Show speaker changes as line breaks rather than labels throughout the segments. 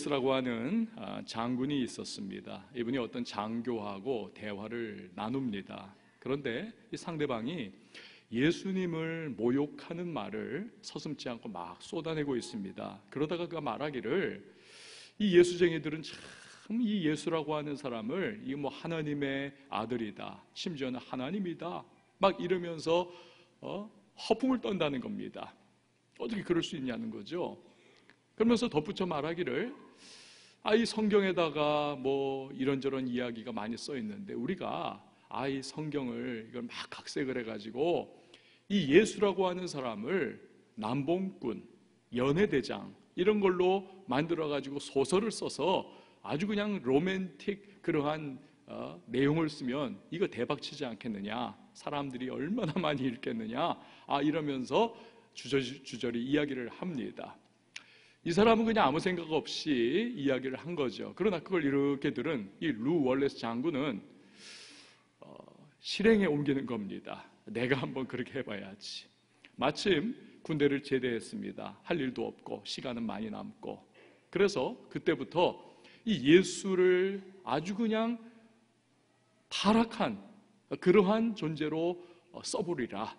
월레스라고 하는 아, 장군이 있었습니다. 이분이 어떤 장교하고 대화를 나눕니다. 그런데 이 상대방이 예수님을 모욕하는 말을 서슴지 않고 막 쏟아내고 있습니다. 그러다가 그 말하기를 이 예수쟁이들은 참 이 예수라고 하는 사람을 이 뭐 하나님의 아들이다, 심지어는 하나님이다, 막 이러면서 어? 허풍을 떤다는 겁니다. 어떻게 그럴 수 있냐는 거죠. 그러면서 덧붙여 말하기를 아, 이 성경에다가 뭐 이런저런 이야기가 많이 써 있는데 우리가 아, 이 성경을 이걸 막 각색을 해가지고 이 예수라고 하는 사람을 남봉꾼, 연애대장 이런 걸로 만들어가지고 소설을 써서 아주 그냥 로맨틱 그러한 어, 내용을 쓰면 이거 대박 치지 않겠느냐? 사람들이 얼마나 많이 읽겠느냐? 아 이러면서 주저리, 주저리 이야기를 합니다 이 사람은 그냥 아무 생각 없이 이야기를 한 거죠. 그러나 그걸 이렇게 들은 이 루 월레스 장군은 어, 실행에 옮기는 겁니다. 내가 한번 그렇게 해봐야지. 마침 군대를 제대했습니다. 할 일도 없고 시간은 많이 남고. 그래서 그때부터 이 예수를 아주 그냥 타락한 그러한 존재로 써보리라.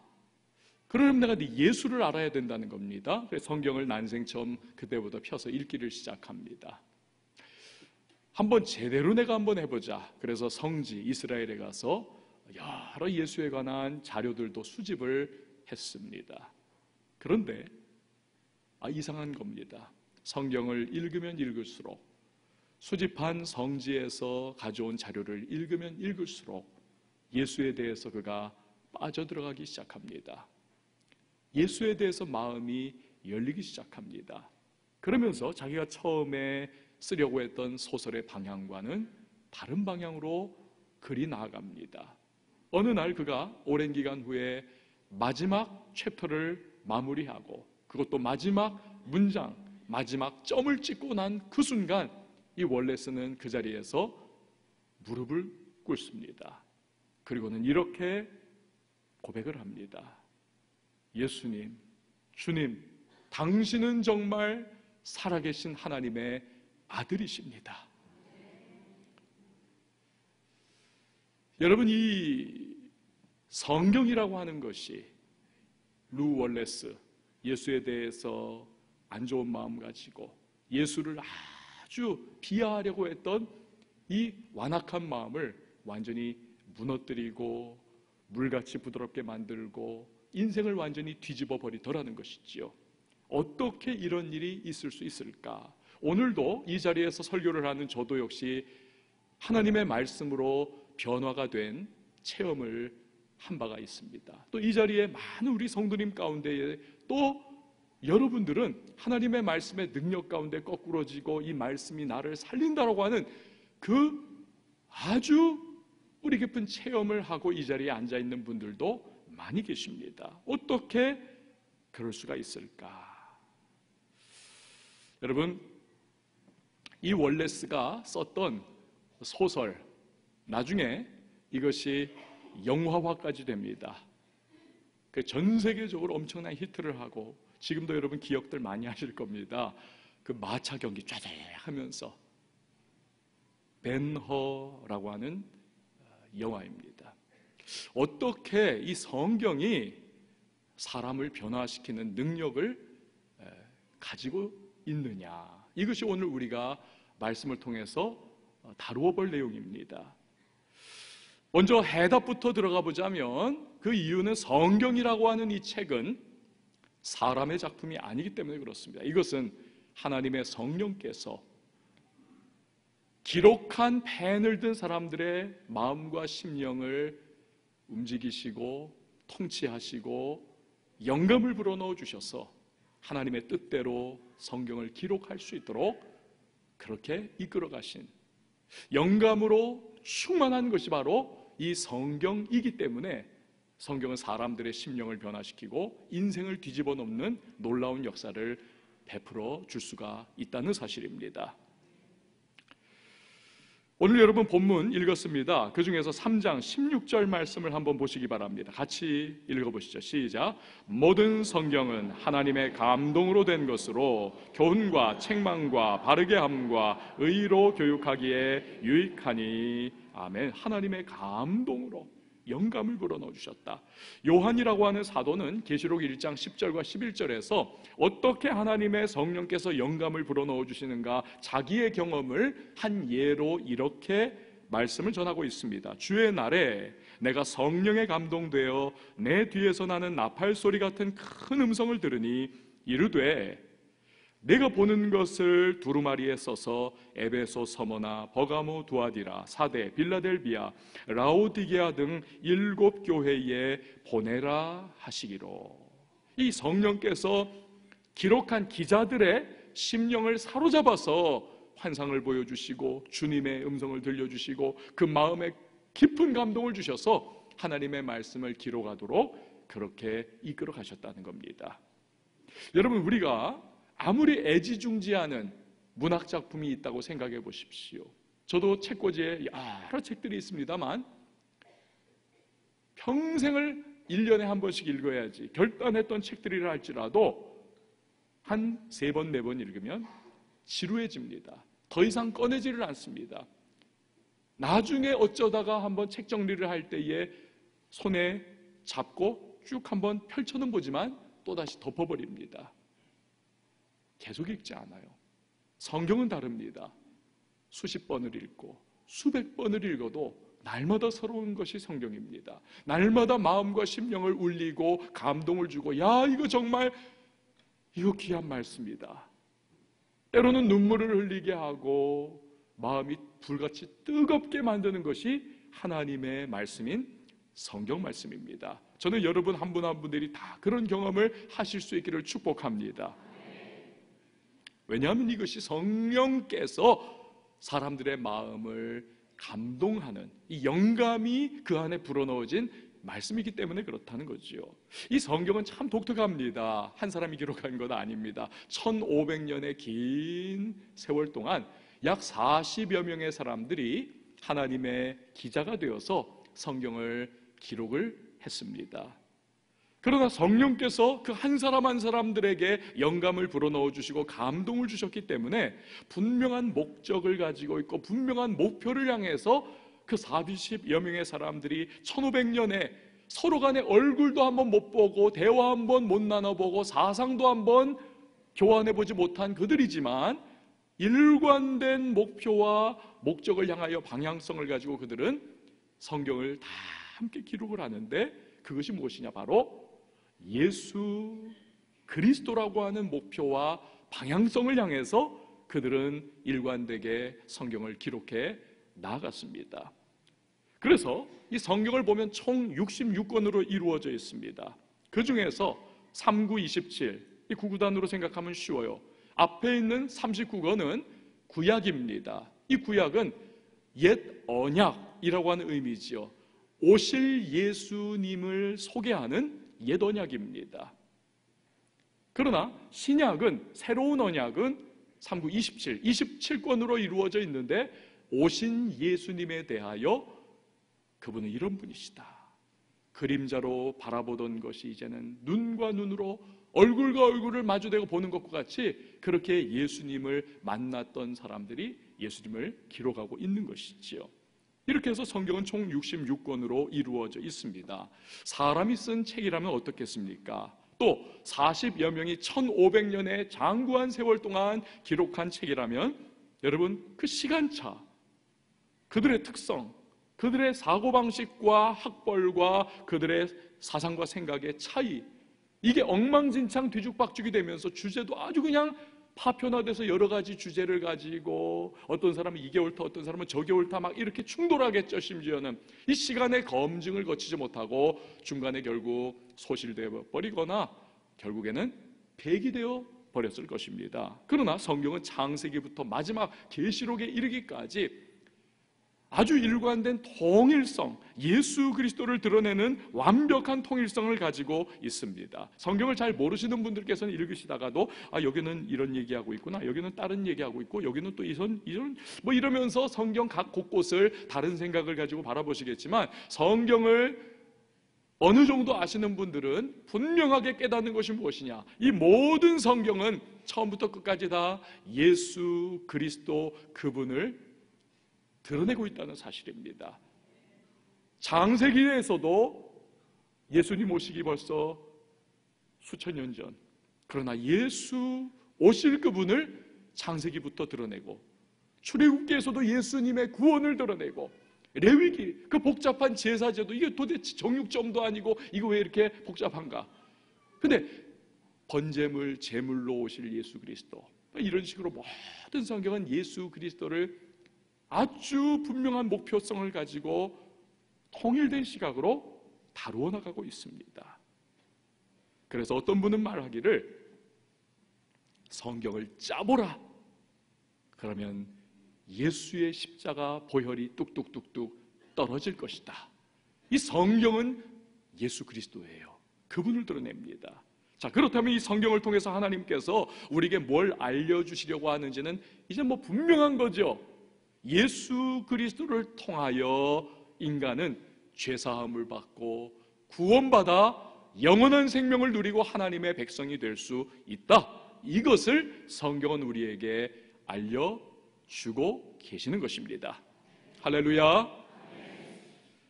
그러면 내가 예수를 알아야 된다는 겁니다. 그래서 성경을 난생 처음 그때부터 펴서 읽기를 시작합니다. 한번 제대로 내가 한번 해보자. 그래서 성지 이스라엘에 가서 여러 예수에 관한 자료들도 수집을 했습니다. 그런데 아, 이상한 겁니다. 성경을 읽으면 읽을수록 수집한 성지에서 가져온 자료를 읽으면 읽을수록 예수에 대해서 그가 빠져들어가기 시작합니다. 예수에 대해서 마음이 열리기 시작합니다. 그러면서 자기가 처음에 쓰려고 했던 소설의 방향과는 다른 방향으로 글이 나아갑니다. 어느 날 그가 오랜 기간 후에 마지막 챕터를 마무리하고 그것도 마지막 문장, 마지막 점을 찍고 난 그 순간 이 월레스는 그 자리에서 무릎을 꿇습니다. 그리고는 이렇게 고백을 합니다. 예수님, 주님, 당신은 정말 살아계신 하나님의 아들이십니다. 여러분, 이 성경이라고 하는 것이 루 월레스, 예수에 대해서 안 좋은 마음 가지고 예수를 아주 비하하려고 했던 이 완악한 마음을 완전히 무너뜨리고 물같이 부드럽게 만들고 인생을 완전히 뒤집어 버리더라는 것이지요. 어떻게 이런 일이 있을 수 있을까? 오늘도 이 자리에서 설교를 하는 저도 역시 하나님의 말씀으로 변화가 된 체험을 한 바가 있습니다. 또 이 자리에 많은 우리 성도님 가운데에 또 여러분들은 하나님의 말씀의 능력 가운데 거꾸러지고 이 말씀이 나를 살린다라고 하는 그 아주 뿌리 깊은 체험을 하고 이 자리에 앉아 있는 분들도 많이 계십니다. 어떻게 그럴 수가 있을까? 여러분, 이 월레스가 썼던 소설, 나중에 이것이 영화화까지 됩니다. 그 전 세계적으로 엄청난 히트를 하고 지금도 여러분 기억들 많이 하실 겁니다. 그 마차 경기 쫙 하면서 벤허라고 하는 어, 영화입니다. 어떻게 이 성경이 사람을 변화시키는 능력을 가지고 있느냐. 이것이 오늘 우리가 말씀을 통해서 어, 다루어 볼 내용입니다. 먼저 해답부터 들어가 보자면 그 이유는 성경이라고 하는 이 책은 사람의 작품이 아니기 때문에 그렇습니다. 이것은 하나님의 성령께서 기록한 펜을 든 사람들의 마음과 심령을 움직이시고 통치하시고 영감을 불어넣어 주셔서 하나님의 뜻대로 성경을 기록할 수 있도록 그렇게 이끌어 가신 영감으로 충만한 것이 바로 이 성경이기 때문에 성경은 사람들의 심령을 변화시키고 인생을 뒤집어 놓는 놀라운 역사를 베풀어 줄 수가 있다는 사실입니다. 오늘 여러분 본문 읽었습니다. 그 중에서 3장 16절 말씀을 한번 보시기 바랍니다. 같이 읽어보시죠. 시작. 모든 성경은 하나님의 감동으로 된 것으로 교훈과 책망과 바르게 함과 의로 교육하기에 유익하니 아멘. 하나님의 감동으로 영감을 불어넣어 주셨다. 요한이라고 하는 사도는 계시록 1장 10절과 11절에서 어떻게 하나님의 성령께서 영감을 불어넣어 주시는가 자기의 경험을 한 예로 이렇게 말씀을 전하고 있습니다. 주의 날에 내가 성령에 감동되어 내 뒤에서 나는 나팔 소리 같은 큰 음성을 들으니 이르되 내가 보는 것을 두루마리에 써서 에베소, 서머나, 버가모, 두아디라, 사대, 빌라델비아, 라오디게아 등 일곱 교회에 보내라 하시기로. 이 성령께서 기록한 기자들의 심령을 사로잡아서 환상을 보여주시고 주님의 음성을 들려주시고 그 마음에 깊은 감동을 주셔서 하나님의 말씀을 기록하도록 그렇게 이끌어 가셨다는 겁니다. 여러분 우리가 아무리 애지중지하는 문학 작품이 있다고 생각해 보십시오. 저도 책꽂이에 여러 책들이 있습니다만 평생을 1년에 한 번씩 읽어야지 결단했던 책들이라 할지라도 한 세 번, 네 번 읽으면 지루해집니다. 더 이상 꺼내지를 않습니다. 나중에 어쩌다가 한번 책 정리를 할 때에 손에 잡고 쭉 한번 펼쳐는 보지만 또다시 덮어버립니다. 계속 읽지 않아요. 성경은 다릅니다. 수십 번을 읽고 수백 번을 읽어도 날마다 새로운 것이 성경입니다. 날마다 마음과 심령을 울리고 감동을 주고 야 이거 정말 이거 귀한 말씀이다. 때로는 눈물을 흘리게 하고 마음이 불같이 뜨겁게 만드는 것이 하나님의 말씀인 성경 말씀입니다. 저는 여러분 한 분한 분들이 다 그런 경험을 하실 수 있기를 축복합니다. 왜냐하면 이것이 성령께서 사람들의 마음을 감동하는 이 영감이 그 안에 불어넣어진 말씀이기 때문에 그렇다는 거지요. 이 성경은 참 독특합니다. 한 사람이 기록한 건 아닙니다. 1500년의 긴 세월 동안 약 40여 명의 사람들이 하나님의 기자가 되어서 성경을 기록을 했습니다. 그러나 성령께서 그 한 사람 한 사람들에게 영감을 불어넣어 주시고 감동을 주셨기 때문에 분명한 목적을 가지고 있고 분명한 목표를 향해서 그 40여 명의 사람들이 1500년에 서로 간에 얼굴도 한번 못 보고 대화 한번 못 나눠보고 사상도 한번 교환해 보지 못한 그들이지만 일관된 목표와 목적을 향하여 방향성을 가지고 그들은 성경을 다 함께 기록을 하는데 그것이 무엇이냐? 바로 예수 그리스도라고 하는 목표와 방향성을 향해서 그들은 일관되게 성경을 기록해 나아갔습니다. 그래서 이 성경을 보면 총 66권으로 이루어져 있습니다. 그 중에서 39, 27, 이 구구단으로 생각하면 쉬워요. 앞에 있는 39권은 구약입니다. 이 구약은 옛 언약이라고 하는 의미지요. 오실 예수님을 소개하는 옛 언약입니다. 그러나 신약은 새로운 언약은 3구 27, 27권으로 이루어져 있는데 오신 예수님에 대하여 그분은 이런 분이시다. 그림자로 바라보던 것이 이제는 눈과 눈으로 얼굴과 얼굴을 마주대고 보는 것과 같이 그렇게 예수님을 만났던 사람들이 예수님을 기록하고 있는 것이지요. 이렇게 해서 성경은 총 66권으로 이루어져 있습니다. 사람이 쓴 책이라면 어떻겠습니까? 또 40여 명이 1500년의 장구한 세월 동안 기록한 책이라면 여러분 그 시간차, 그들의 특성, 그들의 사고방식과 학벌과 그들의 사상과 생각의 차이 이게 엉망진창 뒤죽박죽이 되면서 주제도 아주 그냥 파편화돼서 여러 가지 주제를 가지고 어떤 사람은 이게 옳다 어떤 사람은 저게 옳다 막 이렇게 충돌하겠죠 심지어는 이 시간의 검증을 거치지 못하고 중간에 결국 소실되어 버리거나 결국에는 폐기되어 버렸을 것입니다. 그러나 성경은 창세기부터 마지막 계시록에 이르기까지 아주 일관된 통일성, 예수 그리스도를 드러내는 완벽한 통일성을 가지고 있습니다. 성경을 잘 모르시는 분들께서는 읽으시다가도 아 여기는 이런 얘기하고 있구나, 여기는 다른 얘기하고 있고 여기는 또 이런 이런 뭐 이러면서 성경 각 곳곳을 다른 생각을 가지고 바라보시겠지만 성경을 어느 정도 아시는 분들은 분명하게 깨닫는 것이 무엇이냐? 이 모든 성경은 처음부터 끝까지 다 예수 그리스도 그분을 드러내고 있다는 사실입니다. 장세기에서도 예수님 오시기 벌써 수천 년 전. 그러나 예수 오실 그분을 창세기부터 드러내고 출애굽기에서도 예수님의 구원을 드러내고 레위기 그 복잡한 제사제도 이게 도대체 정육점도 아니고 이거 왜 이렇게 복잡한가? 근데 번제물 제물로 오실 예수 그리스도 이런 식으로 모든 성경은 예수 그리스도를 아주 분명한 목표성을 가지고 통일된 시각으로 다루어 나가고 있습니다. 그래서 어떤 분은 말하기를 성경을 짜보라. 그러면 예수의 십자가 보혈이 뚝뚝뚝뚝 떨어질 것이다. 이 성경은 예수 그리스도예요. 그분을 드러냅니다. 자, 그렇다면 이 성경을 통해서 하나님께서 우리에게 뭘 알려주시려고 하는지는 이제 뭐 분명한 거죠. 예수 그리스도를 통하여 인간은 죄사함을 받고 구원받아 영원한 생명을 누리고 하나님의 백성이 될 수 있다. 이것을 성경은 우리에게 알려주고 계시는 것입니다. 할렐루야.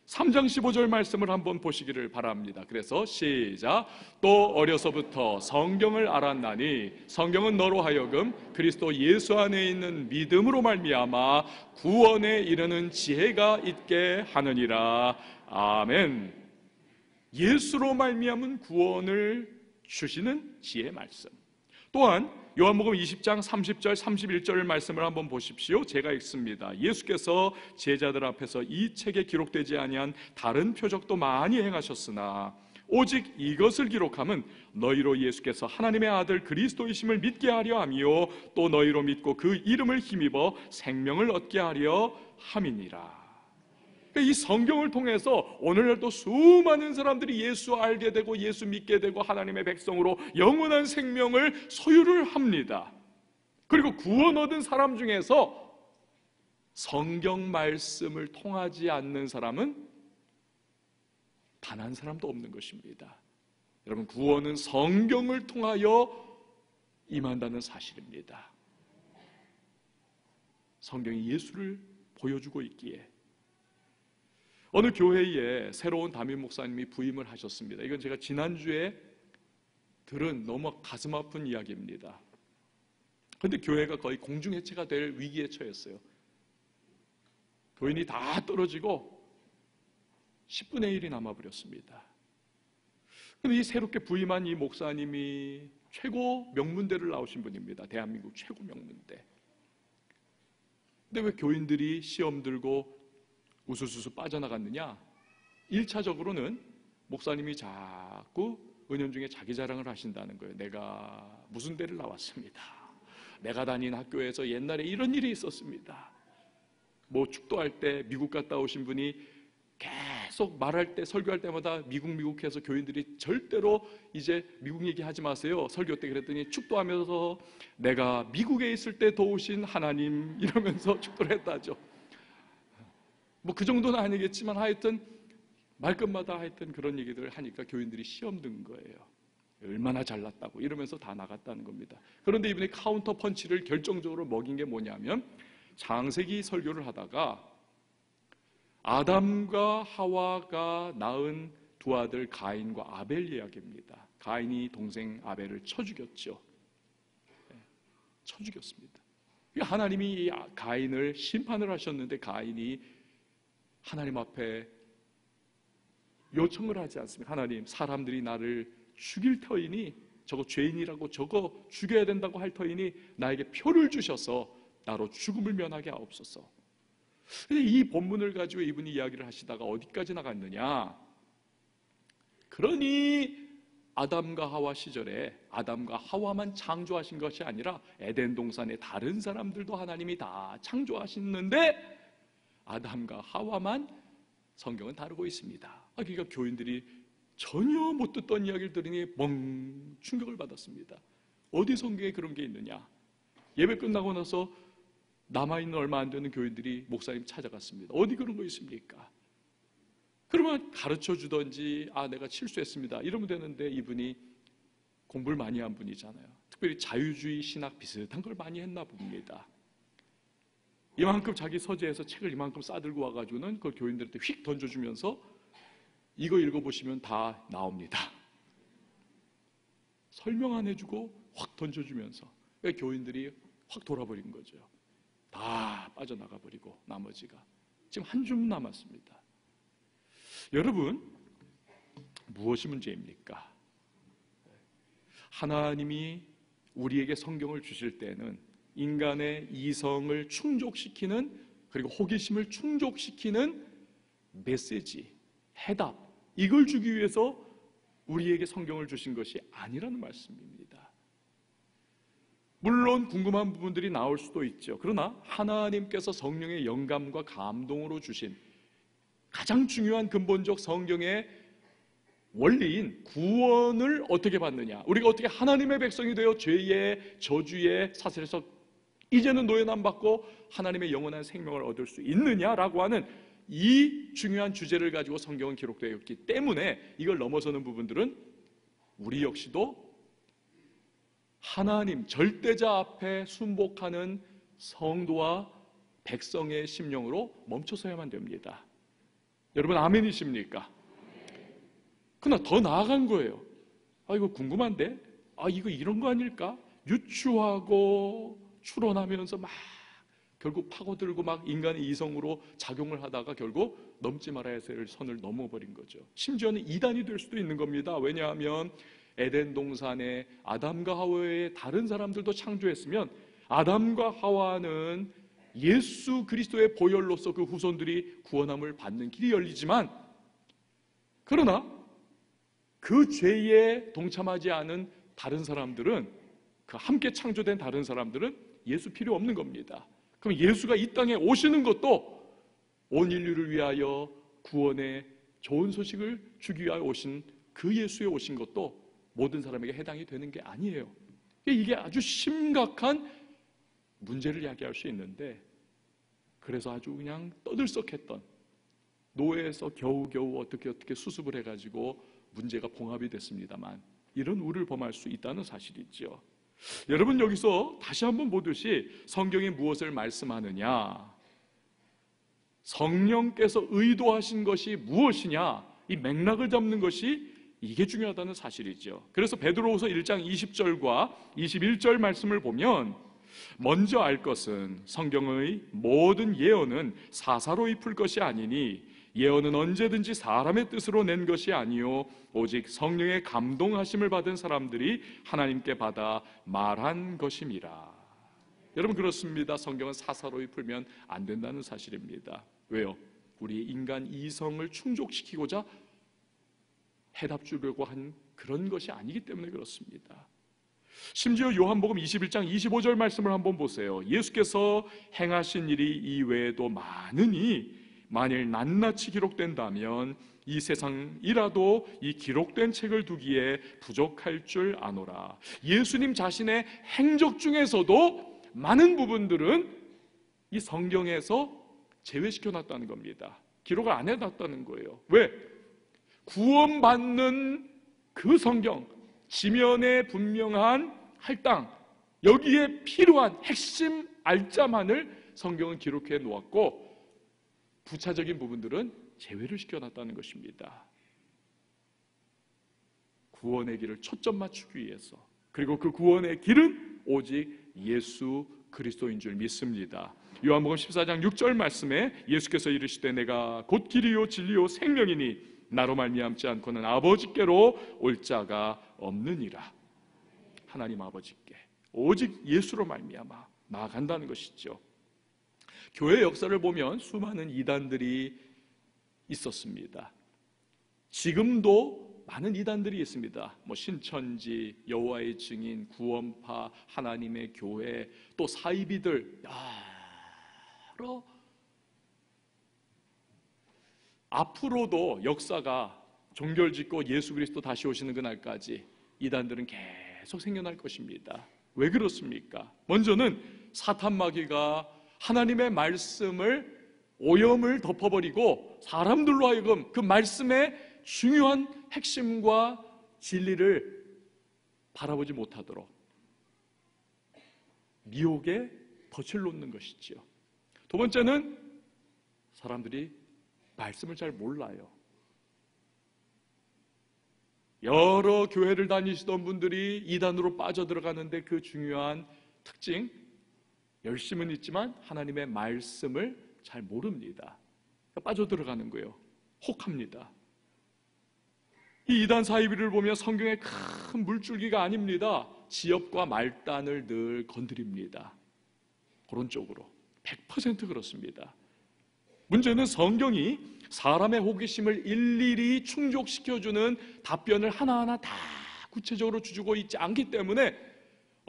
3장 15절 말씀을 한번 보시기를 바랍니다. 그래서 시작. 또 어려서부터 성경을 알았나니 성경은 너로 하여금 그리스도 예수 안에 있는 믿음으로 말미암아 구원에 이르는 지혜가 있게 하느니라. 아멘. 예수로 말미암은 구원을 주시는 지혜 말씀. 또한 요한복음 20장 30절 31절 말씀을 한번 보십시오. 제가 읽습니다. 예수께서 제자들 앞에서 이 책에 기록되지 아니한 다른 표적도 많이 행하셨으나 오직 이것을 기록함은 너희로 예수께서 하나님의 아들 그리스도이심을 믿게 하려 함이요 또 너희로 믿고 그 이름을 힘입어 생명을 얻게 하려 함이니라. 이 성경을 통해서 오늘날도 수많은 사람들이 예수 알게 되고 예수 믿게 되고 하나님의 백성으로 영원한 생명을 소유를 합니다. 그리고 구원 얻은 사람 중에서 성경 말씀을 통하지 않는 사람은 단 한 사람도 없는 것입니다. 여러분, 구원은 성경을 통하여 임한다는 사실입니다. 성경이 예수를 보여주고 있기에 어느 교회에 새로운 담임 목사님이 부임을 하셨습니다. 이건 제가 지난주에 들은 너무 가슴 아픈 이야기입니다. 근데 교회가 거의 공중해체가 될 위기에 처했어요. 교인이 다 떨어지고 10분의 1이 남아버렸습니다. 근데 이 새롭게 부임한 이 목사님이 최고 명문대를 나오신 분입니다. 대한민국 최고 명문대. 근데 왜 교인들이 시험 들고 우수수수 빠져나갔느냐? 1차적으로는 목사님이 자꾸 은연 중에 자기 자랑을 하신다는 거예요. 내가 무슨 대를 나왔습니다. 내가 다닌 학교에서 옛날에 이런 일이 있었습니다. 뭐 축도할 때 미국 갔다 오신 분이 계속 말할 때 설교할 때마다 미국 미국 해서 교인들이 절대로 이제 미국 얘기하지 마세요. 설교 때 그랬더니 축도하면서 내가 미국에 있을 때 도우신 하나님 이러면서 축도를 했다죠. 뭐 그 정도는 아니겠지만 하여튼 말끝마다 하여튼 그런 얘기들을 하니까 교인들이 시험 든 거예요. 얼마나 잘났다고 이러면서 다 나갔다는 겁니다. 그런데 이분이 카운터 펀치를 결정적으로 먹인 게 뭐냐면 창세기 설교를 하다가 아담과 하와가 낳은 두 아들 가인과 아벨 이야기입니다. 가인이 동생 아벨을 쳐 죽였죠. 네, 쳐 죽였습니다. 하나님이 가인을 심판을 하셨는데 가인이 하나님 앞에 요청을 하지 않습니까? 하나님, 사람들이 나를 죽일 터이니 저거 죄인이라고 저거 죽여야 된다고 할 터이니 나에게 표를 주셔서 나로 죽음을 면하게 하옵소서. 이 본문을 가지고 이분이 이야기를 하시다가 어디까지 나갔느냐? 그러니 아담과 하와 시절에 아담과 하와만 창조하신 것이 아니라 에덴 동산의 다른 사람들도 하나님이 다 창조하셨는데 아담과 하와만 성경은 다루고 있습니다. 아, 그러니까 교인들이 전혀 못 듣던 이야기를 들으니 멍 충격을 받았습니다. 어디 성경에 그런 게 있느냐? 예배 끝나고 나서 남아있는 얼마 안 되는 교인들이 목사님 찾아갔습니다. 어디 그런 거 있습니까? 그러면 가르쳐 주던지, 아, 내가 실수했습니다. 이러면 되는데 이분이 공부를 많이 한 분이잖아요. 특별히 자유주의 신학 비슷한 걸 많이 했나 봅니다. 이만큼 자기 서재에서 책을 이만큼 싸들고 와가지고는 그걸 교인들한테 휙 던져주면서 이거 읽어보시면 다 나옵니다. 설명 안 해주고 확 던져주면서 교인들이 확 돌아버린 거죠. 다 빠져나가 버리고 나머지가 지금 한 줌 남았습니다. 여러분 무엇이 문제입니까? 하나님이 우리에게 성경을 주실 때는 인간의 이성을 충족시키는 그리고 호기심을 충족시키는 메시지, 해답 이걸 주기 위해서 우리에게 성경을 주신 것이 아니라는 말씀입니다. 물론 궁금한 부분들이 나올 수도 있죠. 그러나 하나님께서 성령의 영감과 감동으로 주신 가장 중요한 근본적 성경의 원리인 구원을 어떻게 받느냐? 우리가 어떻게 하나님의 백성이 되어 죄의 저주의 사슬에서 이제는 노예는 안 받고 하나님의 영원한 생명을 얻을 수 있느냐라고 하는 이 중요한 주제를 가지고 성경은 기록되어 있기 때문에 이걸 넘어서는 부분들은 우리 역시도 하나님 절대자 앞에 순복하는 성도와 백성의 심령으로 멈춰서야만 됩니다. 여러분 아멘이십니까? 그러나 더 나아간 거예요. 아 이거 궁금한데? 아 이거 이런 거 아닐까? 유추하고 추론하면서 막 결국 파고들고 막 인간의 이성으로 작용을 하다가 결국 넘지 말아야 할 선을 넘어버린 거죠. 심지어는 이단이 될 수도 있는 겁니다. 왜냐하면 에덴 동산에 아담과 하와의 다른 사람들도 창조했으면 아담과 하와는 예수 그리스도의 보혈로서 그 후손들이 구원함을 받는 길이 열리지만 그러나 그 죄에 동참하지 않은 다른 사람들은 그 함께 창조된 다른 사람들은 예수 필요 없는 겁니다. 그럼 예수가 이 땅에 오시는 것도 온 인류를 위하여 구원의 좋은 소식을 주기 위하여 오신 그 예수에 오신 것도 모든 사람에게 해당이 되는 게 아니에요. 이게 아주 심각한 문제를 이야기할 수 있는데 그래서 아주 그냥 떠들썩했던 노예에서 겨우겨우 어떻게 어떻게 수습을 해가지고 문제가 봉합이 됐습니다만 이런 우를 범할 수 있다는 사실이죠. 여러분 여기서 다시 한번 보듯이 성경이 무엇을 말씀하느냐? 성령께서 의도하신 것이 무엇이냐? 이 맥락을 잡는 것이 이게 중요하다는 사실이죠. 그래서 베드로후서 1장 20절과 21절 말씀을 보면 먼저 알 것은 성경의 모든 예언은 사사로이 풀 것이 아니니 예언은 언제든지 사람의 뜻으로 낸 것이 아니요 오직 성령의 감동하심을 받은 사람들이 하나님께 받아 말한 것임이라. 여러분 그렇습니다. 성경은 사사로이 풀면 안 된다는 사실입니다. 왜요? 우리 인간 이성을 충족시키고자 해답 주려고 한 그런 것이 아니기 때문에 그렇습니다. 심지어 요한복음 21장 25절 말씀을 한번 보세요. 예수께서 행하신 일이 이외에도 많으니 만일 낱낱이 기록된다면 이 세상이라도 이 기록된 책을 두기에 부족할 줄 아노라. 예수님 자신의 행적 중에서도 많은 부분들은 이 성경에서 제외시켜 놨다는 겁니다. 기록을 안 해놨다는 거예요. 왜? 구원받는 그 성경, 지면에 분명한 할당, 여기에 필요한 핵심 알짜만을 성경은 기록해 놓았고, 부차적인 부분들은 제외를 시켜놨다는 것입니다. 구원의 길을 초점 맞추기 위해서 그리고 그 구원의 길은 오직 예수 그리스도인 줄 믿습니다. 요한복음 14장 6절 말씀에 예수께서 이르시되 내가 곧 길이요 진리요 생명이니 나로 말미암지 않고는 아버지께로 올 자가 없느니라. 하나님 아버지께 오직 예수로 말미암아 나아간다는 것이죠. 교회 역사를 보면 수많은 이단들이 있었습니다. 지금도 많은 이단들이 있습니다. 뭐 신천지, 여호와의 증인, 구원파, 하나님의 교회, 또 사이비들 여러 앞으로도 역사가 종결짓고 예수 그리스도 다시 오시는 그날까지 이단들은 계속 생겨날 것입니다. 왜 그렇습니까? 먼저는 사탄 마귀가 하나님의 말씀을 오염을 덮어버리고 사람들로 하여금 그 말씀의 중요한 핵심과 진리를 바라보지 못하도록 미혹에 덫을 놓는 것이지요. 두 번째는 사람들이 말씀을 잘 몰라요. 여러 교회를 다니시던 분들이 이단으로 빠져들어가는데 그 중요한 특징, 열심은 있지만 하나님의 말씀을 잘 모릅니다. 그러니까 빠져들어가는 거예요. 혹합니다. 이 이단 사이비를 보면 성경의 큰 물줄기가 아닙니다. 지엽과 말단을 늘 건드립니다. 그런 쪽으로. 100% 그렇습니다. 문제는 성경이 사람의 호기심을 일일이 충족시켜주는 답변을 하나하나 다 구체적으로 주고 있지 않기 때문에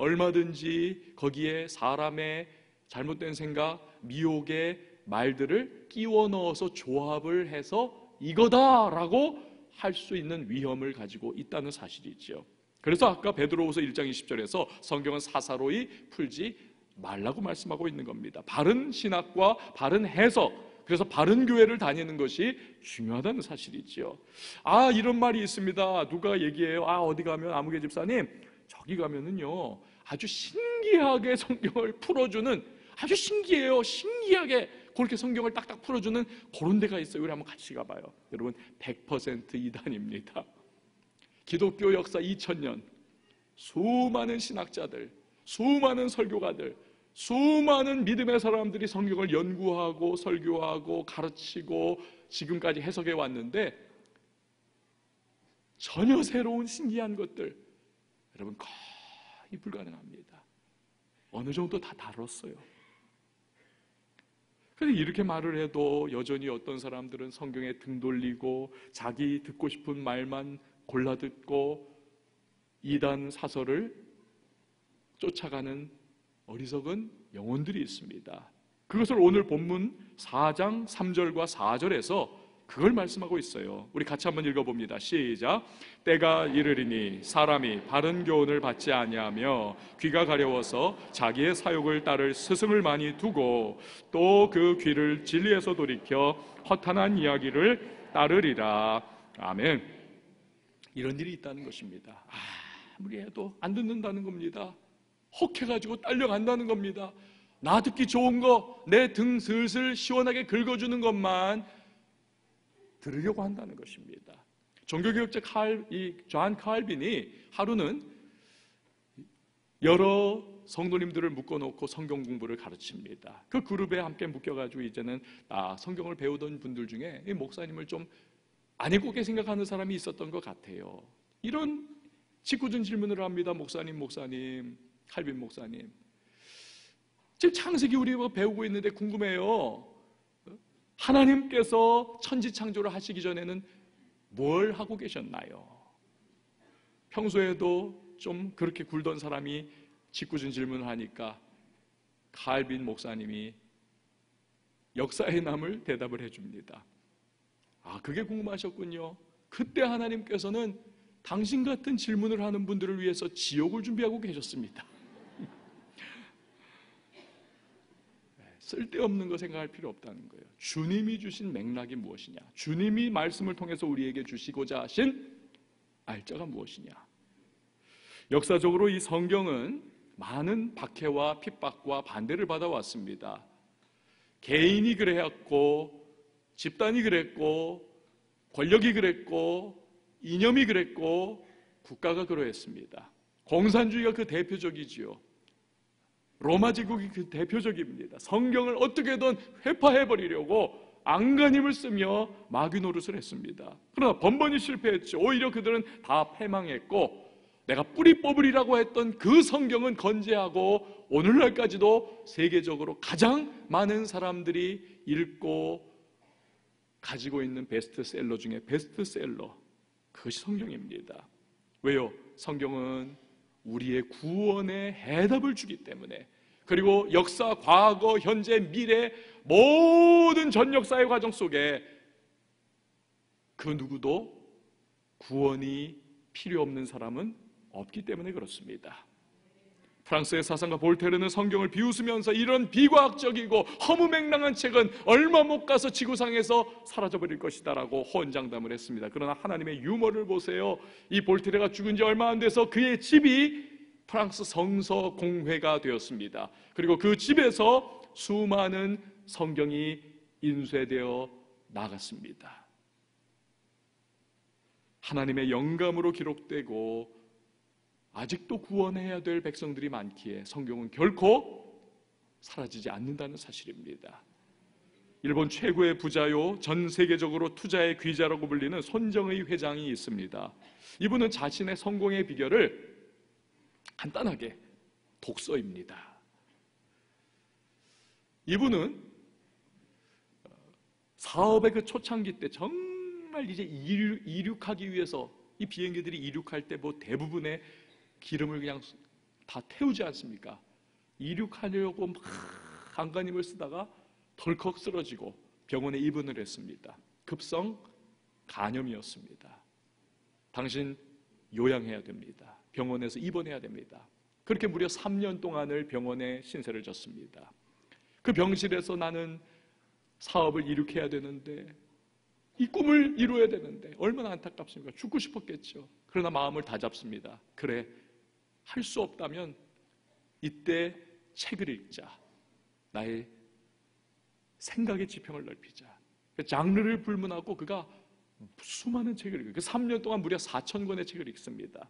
얼마든지 거기에 사람의 잘못된 생각, 미혹의 말들을 끼워 넣어서 조합을 해서 이거다라고 할 수 있는 위험을 가지고 있다는 사실이죠. 그래서 아까 베드로후서 1장 20절에서 성경은 사사로이 풀지 말라고 말씀하고 있는 겁니다. 바른 신학과 바른 해석, 그래서 바른 교회를 다니는 것이 중요하다는 사실이지요. 아, 이런 말이 있습니다. 누가 얘기해요? 아, 어디 가면 아무개 집사님, 저기 가면은요, 아주 신기하게 성경을 풀어주는 아주 신기해요. 신기하게 그렇게 성경을 딱딱 풀어주는 그런 데가 있어요. 우리 한번 같이 가봐요. 여러분, 100% 이단입니다. 기독교 역사 2000년 수많은 신학자들, 수많은 설교가들, 수많은 믿음의 사람들이 성경을 연구하고 설교하고 가르치고 지금까지 해석해 왔는데 전혀 새로운 신기한 것들 여러분 거의 불가능합니다. 어느 정도 다 다뤘어요. 그런데 이렇게 말을 해도 여전히 어떤 사람들은 성경에 등 돌리고 자기 듣고 싶은 말만 골라 듣고 이단 사설을 쫓아가는 어리석은 영혼들이 있습니다. 그것을 오늘 본문 4장 3절과 4절에서 그걸 말씀하고 있어요. 우리 같이 한번 읽어봅니다. 시작. 때가 이르리니 사람이 바른 교훈을 받지 아니하며 귀가 가려워서 자기의 사욕을 따를 스승을 많이 두고 또 그 귀를 진리에서 돌이켜 허탄한 이야기를 따르리라. 아멘. 이런 일이 있다는 것입니다. 아무리 해도 안 듣는다는 겁니다. 혹해가지고 딸려간다는 겁니다. 나 듣기 좋은 거, 내 등 슬슬 시원하게 긁어주는 것만 들으려고 한다는 것입니다. 종교개혁자 칼, 이존 칼빈이 하루는 여러 성도님들을 묶어놓고 성경 공부를 가르칩니다. 그 그룹에 함께 묶여가지고 이제는 아, 성경을 배우던 분들 중에 이 목사님을 좀안 읽고게 생각하는 사람이 있었던 것 같아요. 이런 직구준 질문을 합니다. 목사님, 목사님. 칼빈 목사님. 지금 창세기 우리 뭐 배우고 있는데 궁금해요. 하나님께서 천지 창조를 하시기 전에는 뭘 하고 계셨나요? 평소에도 좀 그렇게 굴던 사람이 짓궂은 질문을 하니까 칼빈 목사님이 역사의 남을 대답을 해줍니다. 아, 그게 궁금하셨군요. 그때 하나님께서는 당신 같은 질문을 하는 분들을 위해서 지옥을 준비하고 계셨습니다. 쓸데없는 거 생각할 필요 없다는 거예요. 주님이 주신 맥락이 무엇이냐? 주님이 말씀을 통해서 우리에게 주시고자 하신 알자가 무엇이냐? 역사적으로 이 성경은 많은 박해와 핍박과 반대를 받아왔습니다. 개인이 그래왔고, 집단이 그랬고, 권력이 그랬고, 이념이 그랬고, 국가가 그러했습니다. 공산주의가 그 대표적이지요. 로마 제국이 그 대표적입니다. 성경을 어떻게든 회파해 버리려고 안간힘을 쓰며 마귀 노릇을 했습니다. 그러나 번번이 실패했죠. 오히려 그들은 다 패망했고 내가 뿌리 뽑으리라고 했던 그 성경은 건재하고 오늘날까지도 세계적으로 가장 많은 사람들이 읽고 가지고 있는 베스트셀러 중에 베스트셀러 그것이 성경입니다. 왜요? 성경은 우리의 구원의 해답을 주기 때문에 그리고 역사, 과거, 현재, 미래 모든 전 역사의 과정 속에 그 누구도 구원이 필요 없는 사람은 없기 때문에 그렇습니다. 프랑스의 사상가 볼테르는 성경을 비웃으면서 이런 비과학적이고 허무맹랑한 책은 얼마 못 가서 지구상에서 사라져버릴 것이다라고 호언장담을 했습니다. 그러나 하나님의 유머를 보세요. 이 볼테르가 죽은 지 얼마 안 돼서 그의 집이 프랑스 성서 공회가 되었습니다. 그리고 그 집에서 수많은 성경이 인쇄되어 나갔습니다. 하나님의 영감으로 기록되고 아직도 구원해야 될 백성들이 많기에 성경은 결코 사라지지 않는다는 사실입니다. 일본 최고의 부자요, 전 세계적으로 투자의 귀자라고 불리는 손정의 회장이 있습니다. 이분은 자신의 성공의 비결을 간단하게 독서입니다. 이분은 사업의 그 초창기 때 정말 이제 이륙 하기 위해서 이 비행기들이 이륙할 때 뭐 대부분의 기름을 그냥 다 태우지 않습니까? 이륙하려고 막 안간힘을 쓰다가 덜컥 쓰러지고 병원에 입원을 했습니다. 급성 간염이었습니다. 당신 요양해야 됩니다. 병원에서 입원해야 됩니다. 그렇게 무려 3년 동안을 병원에 신세를 졌습니다. 그 병실에서 나는 사업을 이룩해야 되는데 이 꿈을 이루어야 되는데 얼마나 안타깝습니까? 죽고 싶었겠죠. 그러나 마음을 다잡습니다. 그래 할 수 없다면 이때 책을 읽자. 나의 생각의 지평을 넓히자. 그 장르를 불문하고 그가 수많은 책을 읽어요. 그 3년 동안 무려 4천 권의 책을 읽습니다.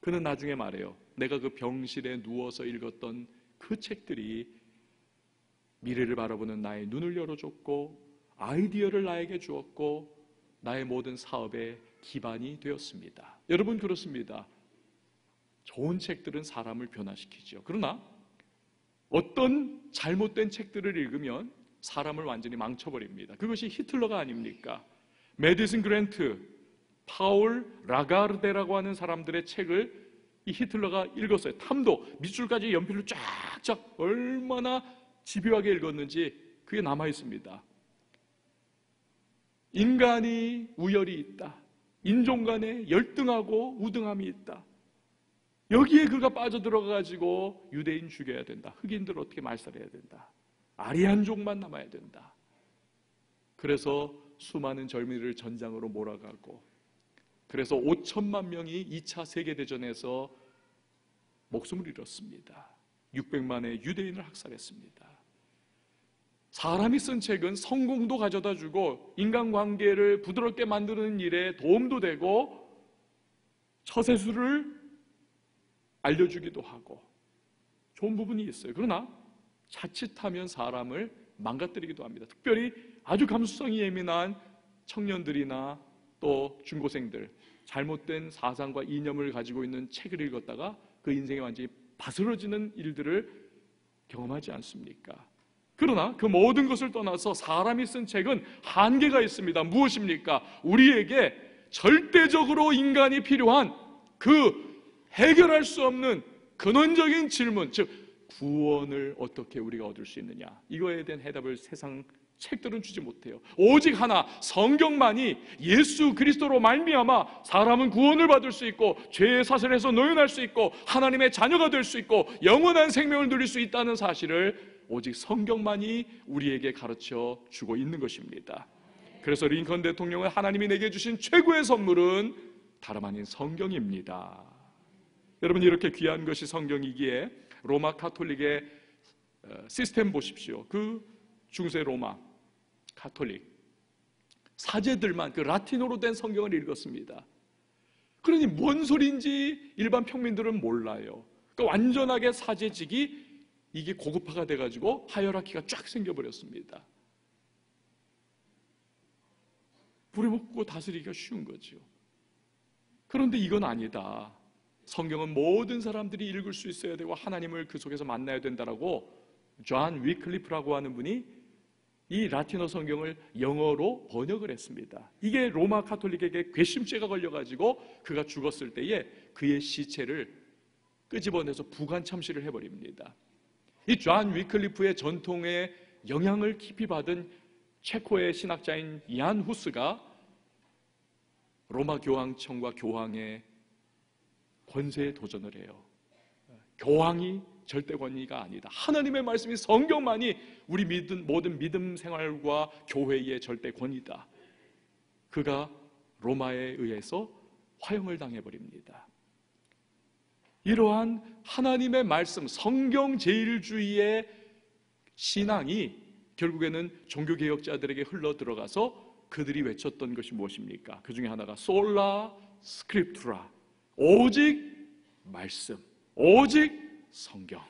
그는 나중에 말해요. 내가 그 병실에 누워서 읽었던 그 책들이 미래를 바라보는 나의 눈을 열어줬고 아이디어를 나에게 주었고 나의 모든 사업의 기반이 되었습니다. 여러분 그렇습니다. 좋은 책들은 사람을 변화시키죠. 그러나 어떤 잘못된 책들을 읽으면 사람을 완전히 망쳐버립니다. 그것이 히틀러가 아닙니까? 메디슨 그랜트, 파울 라가르데라고 하는 사람들의 책을 이 히틀러가 읽었어요. 탐도 밑줄까지 연필로 쫙쫙 얼마나 집요하게 읽었는지 그게 남아 있습니다. 인간이 우열이 있다. 인종 간에 열등하고 우등함이 있다. 여기에 그가 빠져들어가 가지고 유대인 죽여야 된다. 흑인들 어떻게 말살해야 된다. 아리안족만 남아야 된다. 그래서 수많은 젊은이를 전장으로 몰아가고 그래서 5천만 명이 2차 세계대전에서 목숨을 잃었습니다. 600만의 유대인을 학살했습니다. 사람이 쓴 책은 성공도 가져다 주고 인간관계를 부드럽게 만드는 일에 도움도 되고 처세술을 알려주기도 하고 좋은 부분이 있어요. 그러나 자칫하면 사람을 망가뜨리기도 합니다. 특별히 아주 감수성이 예민한 청년들이나 또 중고생들 잘못된 사상과 이념을 가지고 있는 책을 읽었다가 그 인생이 완전히 바스러지는 일들을 경험하지 않습니까? 그러나 그 모든 것을 떠나서 사람이 쓴 책은 한계가 있습니다. 무엇입니까? 우리에게 절대적으로 인간이 필요한 그 해결할 수 없는 근원적인 질문, 즉 구원을 어떻게 우리가 얻을 수 있느냐 이거에 대한 해답을 세상 책들은 주지 못해요. 오직 하나 성경만이 예수 그리스도로 말미암아 사람은 구원을 받을 수 있고 죄의 사슬에서 노연할 수 있고 하나님의 자녀가 될 수 있고 영원한 생명을 누릴 수 있다는 사실을 오직 성경만이 우리에게 가르쳐 주고 있는 것입니다. 그래서 링컨 대통령은 하나님이 내게 주신 최고의 선물은 다름 아닌 성경입니다. 여러분 이렇게 귀한 것이 성경이기에 로마 카톨릭의 어, 시스템 보십시오. 그 중세 로마 카톨릭 사제들만 그 라틴어로 된 성경을 읽었습니다. 그러니 뭔 소리인지 일반 평민들은 몰라요. 그러니까 완전하게 사제직이 이게 고급화가 돼가지고 hierarchy가 쫙 생겨버렸습니다. 부려먹고 다스리기가 쉬운 거죠. 그런데 이건 아니다. 성경은 모든 사람들이 읽을 수 있어야 되고 하나님을 그 속에서 만나야 된다라고 존 위클리프라고 하는 분이 이 라틴어 성경을 영어로 번역을 했습니다. 이게 로마 카톨릭에게 괘씸죄가 걸려가지고 그가 죽었을 때에 그의 시체를 끄집어내서 부관 참시를 해버립니다. 이 존 위클리프의 전통의 영향을 깊이 받은 체코의 신학자인 이안 후스가 로마 교황청과 교황의 권세에 도전을 해요. 교황이 절대 권위가 아니다. 하나님의 말씀이 성경만이 우리 믿은 모든 믿음 생활과 교회의 절대 권위다. 그가 로마에 의해서 화형을 당해 버립니다. 이러한 하나님의 말씀, 성경 제일주의의 신앙이 결국에는 종교 개혁자들에게 흘러 들어가서 그들이 외쳤던 것이 무엇입니까? 그 중에 하나가 Sola Scriptura. 오직 말씀. 오직 성경.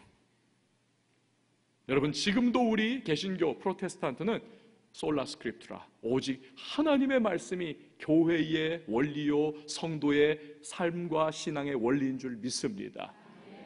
여러분 지금도 우리 개신교 프로테스탄트는 Sola Scriptura. 오직 하나님의 말씀이 교회의 원리요 성도의 삶과 신앙의 원리인 줄 믿습니다.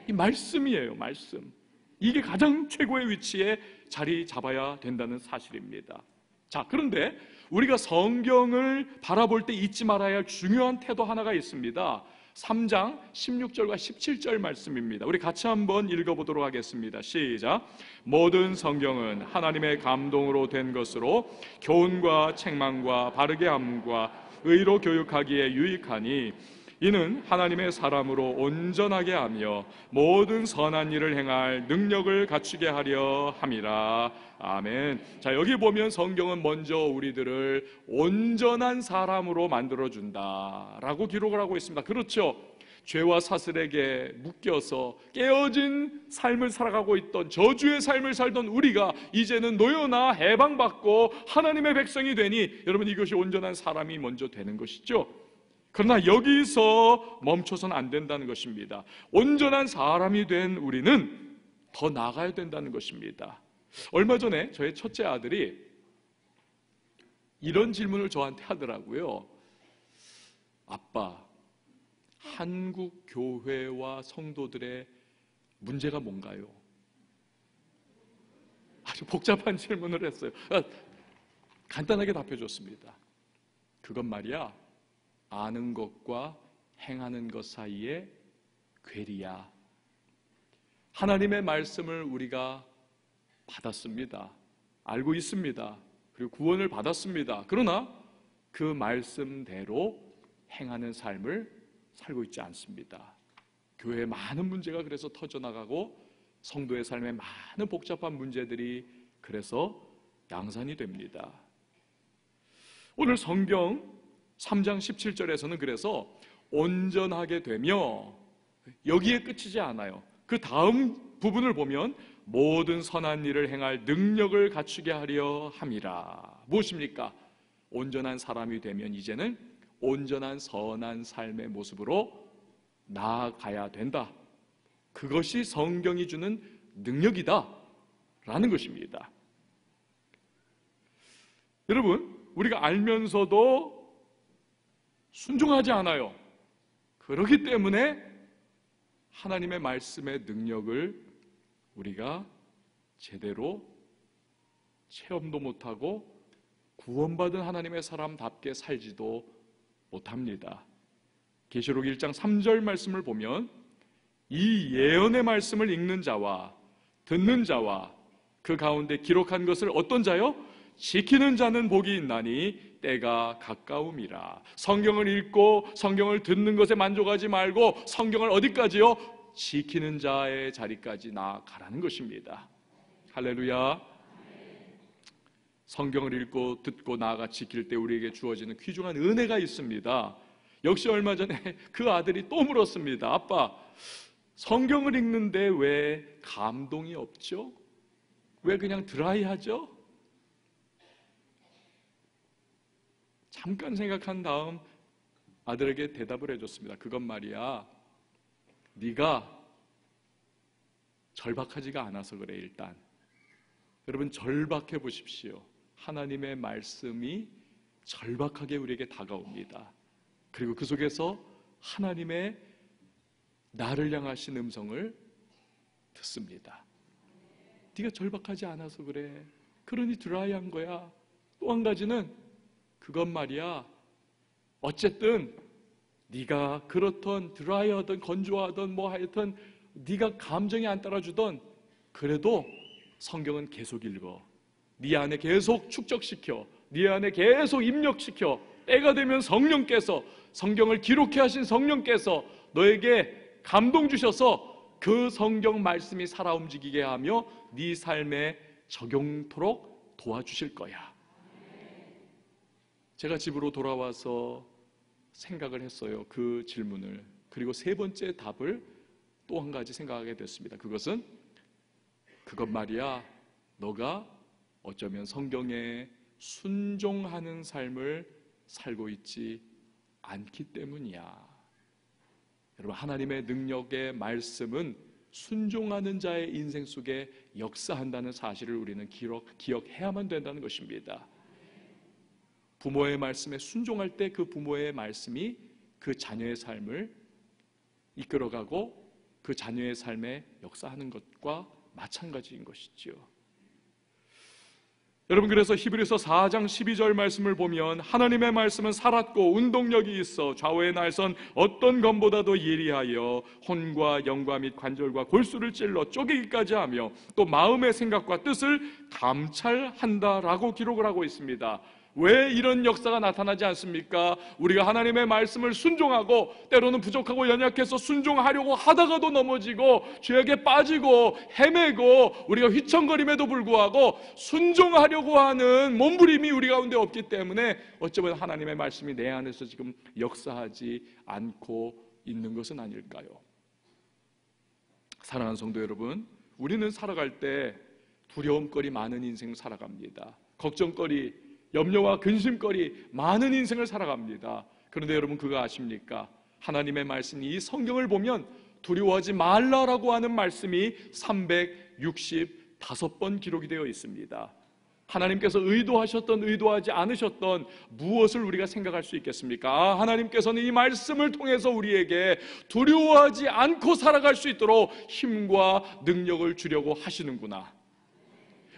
이 말씀이에요, 말씀. 이게 가장 최고의 위치에 자리 잡아야 된다는 사실입니다. 자, 그런데 우리가 성경을 바라볼 때 잊지 말아야 할 중요한 태도 하나가 있습니다. 3장 16절과 17절 말씀입니다. 우리 같이 한번 읽어보도록 하겠습니다. 시작. 모든 성경은 하나님의 감동으로 된 것으로 교훈과 책망과 바르게 함과 의로 교육하기에 유익하니 이는 하나님의 사람으로 온전하게 하며 모든 선한 일을 행할 능력을 갖추게 하려 함이라. 아멘. 자, 여기 보면 성경은 먼저 우리들을 온전한 사람으로 만들어 준다라고 기록을 하고 있습니다. 그렇죠. 죄와 사슬에게 묶여서 깨어진 삶을 살아가고 있던 저주의 삶을 살던 우리가 이제는 노여나 해방받고 하나님의 백성이 되니 여러분 이것이 온전한 사람이 먼저 되는 것이죠. 그러나 여기서 멈춰서는 안 된다는 것입니다. 온전한 사람이 된 우리는 더 나가야 된다는 것입니다. 얼마 전에 저의 첫째 아들이 이런 질문을 저한테 하더라고요. 아빠, 한국 교회와 성도들의 문제가 뭔가요? 아주 복잡한 질문을 했어요. 아, 간단하게 답해 줬습니다. 그건 말이야. 아는 것과 행하는 것 사이에 괴리야. 하나님의 말씀을 우리가 받았습니다. 알고 있습니다. 그리고 구원을 받았습니다. 그러나 그 말씀대로 행하는 삶을 살고 있지 않습니다. 교회에 많은 문제가 그래서 터져나가고 성도의 삶에 많은 복잡한 문제들이 그래서 양산이 됩니다. 오늘 성경 3장 17절에서는 그래서 온전하게 되며 여기에 끝이지 않아요. 그 다음 부분을 보면 모든 선한 일을 행할 능력을 갖추게 하려 함이라. 무엇입니까? 온전한 사람이 되면 이제는 온전한 선한 삶의 모습으로 나아가야 된다. 그것이 성경이 주는 능력이다. 라는 것입니다. 여러분, 우리가 알면서도 순종하지 않아요. 그렇기 때문에 하나님의 말씀의 능력을 우리가 제대로 체험도 못하고 구원받은 하나님의 사람답게 살지도 못합니다. 계시록 1장 3절 말씀을 보면 이 예언의 말씀을 읽는 자와 듣는 자와 그 가운데 기록한 것을 어떤 자요? 지키는 자는 복이 있나니 때가 가까움이라. 성경을 읽고 성경을 듣는 것에 만족하지 말고 성경을 어디까지요? 지키는 자의 자리까지 나아가라는 것입니다. 할렐루야. 성경을 읽고 듣고 나아가 지킬 때 우리에게 주어지는 귀중한 은혜가 있습니다. 역시 얼마 전에 그 아들이 또 물었습니다. 아빠, 성경을 읽는데 왜 감동이 없죠? 왜 그냥 드라이하죠? 잠깐 생각한 다음 아들에게 대답을 해줬습니다. 그건 말이야. 네가 절박하지가 않아서 그래 일단. 여러분 절박해 보십시오. 하나님의 말씀이 절박하게 우리에게 다가옵니다. 그리고 그 속에서 하나님의 나를 향하신 음성을 듣습니다. 네가 절박하지 않아서 그래. 그러니 드라이한 거야. 또 한 가지는 그것 말이야. 어쨌든 네가 그렇던 드라이하던 건조하던 뭐 하여튼 네가 감정이 안 따라주던 그래도 성경은 계속 읽어. 네 안에 계속 축적시켜. 네 안에 계속 입력시켜. 때가 되면 성령께서 성경을 기록해 하신 성령께서 너에게 감동 주셔서 그 성경 말씀이 살아 움직이게 하며 네 삶에 적용토록 도와주실 거야. 제가 집으로 돌아와서 생각을 했어요. 그 질문을. 그리고 세 번째 답을 또 한 가지 생각하게 됐습니다. 그것은 그것 말이야. 너가 어쩌면 성경에 순종하는 삶을 살고 있지 않기 때문이야. 여러분, 하나님의 능력의 말씀은 순종하는 자의 인생 속에 역사한다는 사실을 우리는 기록, 기억해야만 된다는 것입니다. 부모의 말씀에 순종할 때 그 부모의 말씀이 그 자녀의 삶을 이끌어가고 그 자녀의 삶에 역사하는 것과 마찬가지인 것이지요. 여러분 그래서 히브리서 4장 12절 말씀을 보면 하나님의 말씀은 살았고 운동력이 있어 좌우의 날선 어떤 검보다도 예리하여 혼과 영과 및 관절과 골수를 찔러 쪼개기까지 하며 또 마음의 생각과 뜻을 감찰한다라고 기록을 하고 있습니다. 왜 이런 역사가 나타나지 않습니까? 우리가 하나님의 말씀을 순종하고 때로는 부족하고 연약해서 순종하려고 하다가도 넘어지고 죄악에 빠지고 헤매고 우리가 휘청거림에도 불구하고 순종하려고 하는 몸부림이 우리 가운데 없기 때문에 어쩌면 하나님의 말씀이 내 안에서 지금 역사하지 않고 있는 것은 아닐까요? 사랑하는 성도 여러분, 우리는 살아갈 때 두려움거리 많은 인생 살아갑니다. 걱정거리 염려와 근심거리 많은 인생을 살아갑니다. 그런데 여러분 그거 아십니까? 하나님의 말씀 이 성경을 보면 두려워하지 말라라고 하는 말씀이 365번 기록이 되어 있습니다. 하나님께서 의도하셨던 의도하지 않으셨던 무엇을 우리가 생각할 수 있겠습니까? 아, 하나님께서는 이 말씀을 통해서 우리에게 두려워하지 않고 살아갈 수 있도록 힘과 능력을 주려고 하시는구나.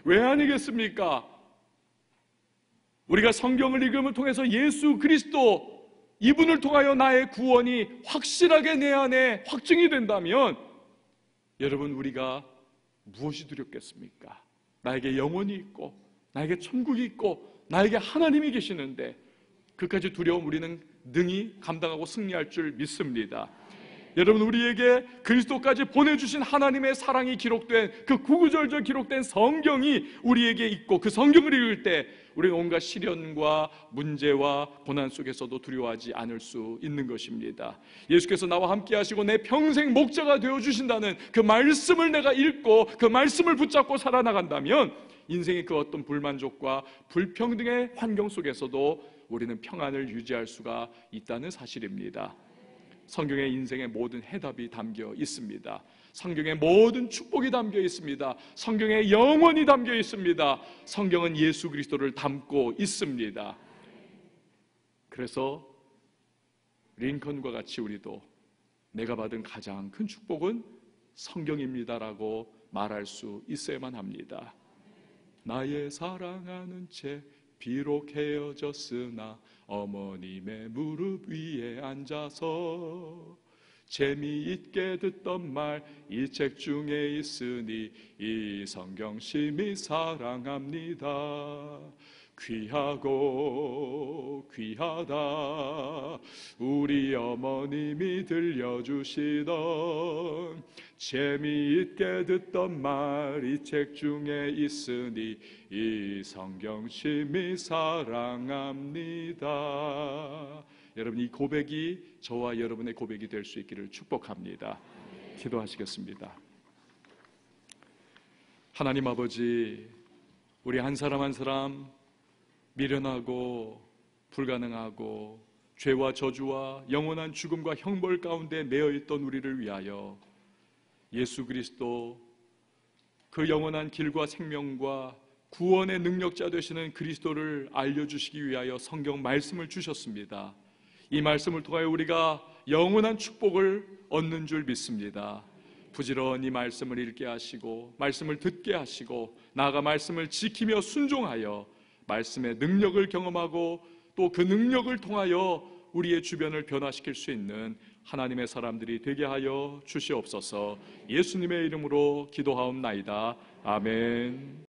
왜 아니겠습니까? 우리가 성경을 읽음을 통해서 예수 그리스도 이분을 통하여 나의 구원이 확실하게 내 안에 확증이 된다면 여러분 우리가 무엇이 두렵겠습니까? 나에게 영혼이 있고 나에게 천국이 있고 나에게 하나님이 계시는데 그까지 두려움 우리는 능히 감당하고 승리할 줄 믿습니다. 여러분 우리에게 그리스도까지 보내주신 하나님의 사랑이 기록된 그 구구절절 기록된 성경이 우리에게 있고 그 성경을 읽을 때 우리는 온갖 시련과 문제와 고난 속에서도 두려워하지 않을 수 있는 것입니다. 예수께서 나와 함께 하시고 내 평생 목자가 되어 주신다는 그 말씀을 내가 읽고 그 말씀을 붙잡고 살아나간다면 인생의 그 어떤 불만족과 불평등의 환경 속에서도 우리는 평안을 유지할 수가 있다는 사실입니다. 성경에 인생의 모든 해답이 담겨 있습니다. 성경에 모든 축복이 담겨 있습니다. 성경에 영원히 담겨 있습니다. 성경은 예수 그리스도를 담고 있습니다. 그래서 링컨과 같이 우리도 내가 받은 가장 큰 축복은 성경입니다라고 말할 수 있어야만 합니다. 나의 사랑하는 채 비록 헤어졌으나 어머님의 무릎 위에 앉아서 재미있게 듣던 말 이 책 중에 있으니 이 성경 심히 사랑합니다. 귀하고 귀하다. 우리 어머님이 들려주시던 재미있게 듣던 말 이 책 중에 있으니 이 성경 심히 사랑합니다. 여러분 이 고백이 저와 여러분의 고백이 될 수 있기를 축복합니다. 기도하시겠습니다. 하나님 아버지 우리 한 사람 한 사람 미련하고 불가능하고 죄와 저주와 영원한 죽음과 형벌 가운데 매여 있던 우리를 위하여 예수 그리스도 그 영원한 길과 생명과 구원의 능력자 되시는 그리스도를 알려주시기 위하여 성경 말씀을 주셨습니다. 이 말씀을 통하여 우리가 영원한 축복을 얻는 줄 믿습니다. 부지런히 말씀을 읽게 하시고, 말씀을 듣게 하시고, 나아가 말씀을 지키며 순종하여 말씀의 능력을 경험하고 또 그 능력을 통하여 우리의 주변을 변화시킬 수 있는 하나님의 사람들이 되게 하여 주시옵소서 예수님의 이름으로 기도하옵나이다. 아멘.